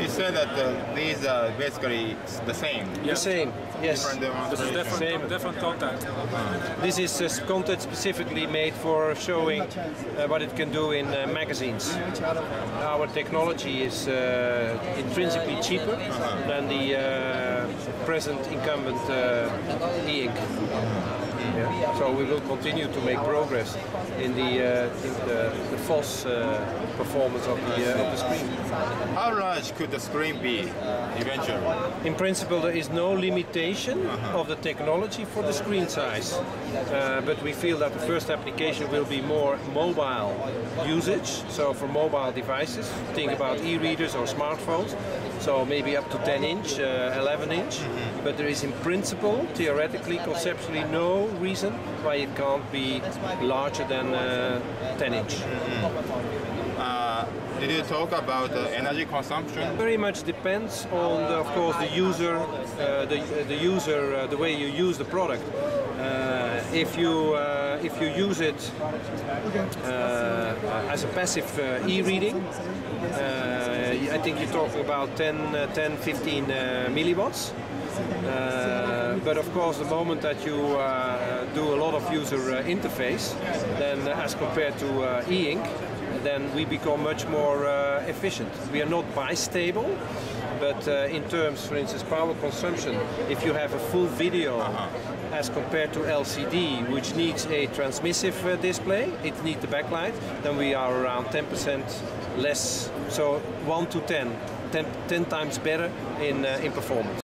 He said that uh, these are basically the same. The same, yes. Different This is demonstration. different, different content. This is uh, content specifically made for showing uh, what it can do in uh, magazines. Our technology is uh, intrinsically cheaper than the uh, present incumbent uh, e-ink. Yeah. So we will continue to make progress in the uh, in the, the false uh, performance of the uh, of the screen. How large could the screen be eventually? In principle, there is no limitation of the technology for the screen size, uh, but we feel that the first application will be more mobile usage. So for mobile devices, think about e-readers or smartphones. So maybe up to 10 inch, uh, 11 inch. But there is in principle, theoretically, conceptually, no reason why it can't be larger than uh, 10 inch. Uh, did you talk about uh, energy consumption? Very much depends on, the, of course, the user, uh, the, the user, uh, the way you use the product. Uh, if you uh, if you use it uh, as a passive uh, e-reading, uh, think you're talking about 10, uh, 10 15 uh, milliwatts. Uh, but of course, the moment that you uh, do a lot of user uh, interface, then uh, as compared to uh, e-ink, then we become much more uh, efficient. We are not bistable, but uh, in terms, for instance, power consumption, if you have a full video as compared to LCD, which needs a transmissive uh, display, it needs the backlight, then we are around 10% less, so 1 to 10, 10, 10 times better in, uh, in performance.